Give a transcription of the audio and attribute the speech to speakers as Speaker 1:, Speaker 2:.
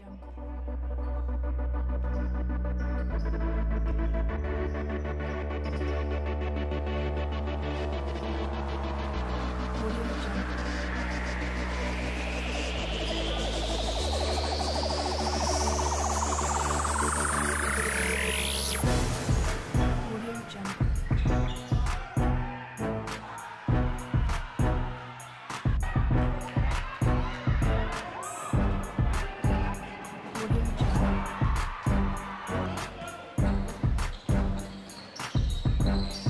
Speaker 1: Jump.
Speaker 2: Thank you.